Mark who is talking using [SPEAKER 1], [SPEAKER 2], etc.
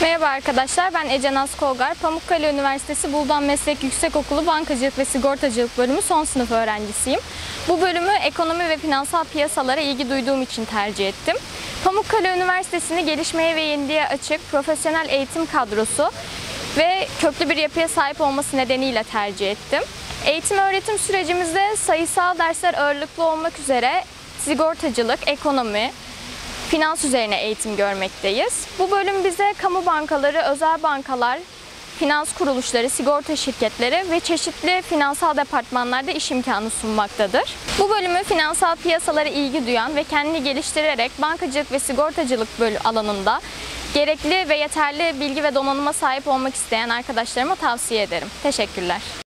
[SPEAKER 1] Merhaba arkadaşlar, ben Ece Naz Kolgar. Pamukkale Üniversitesi Buldan Meslek Yüksekokulu Bankacılık ve Sigortacılık bölümü son sınıf öğrencisiyim. Bu bölümü ekonomi ve finansal piyasalara ilgi duyduğum için tercih ettim. Pamukkale Üniversitesi'ni gelişmeye ve yeniliğe açık profesyonel eğitim kadrosu ve köklü bir yapıya sahip olması nedeniyle tercih ettim. Eğitim öğretim sürecimizde sayısal dersler ağırlıklı olmak üzere sigortacılık, ekonomi, finans üzerine eğitim görmekteyiz. Bu bölüm bize kamu bankaları, özel bankalar, finans kuruluşları, sigorta şirketleri ve çeşitli finansal departmanlarda iş imkanı sunmaktadır. Bu bölümü finansal piyasalara ilgi duyan ve kendini geliştirerek bankacılık ve sigortacılık alanında gerekli ve yeterli bilgi ve donanıma sahip olmak isteyen arkadaşlarıma tavsiye ederim. Teşekkürler.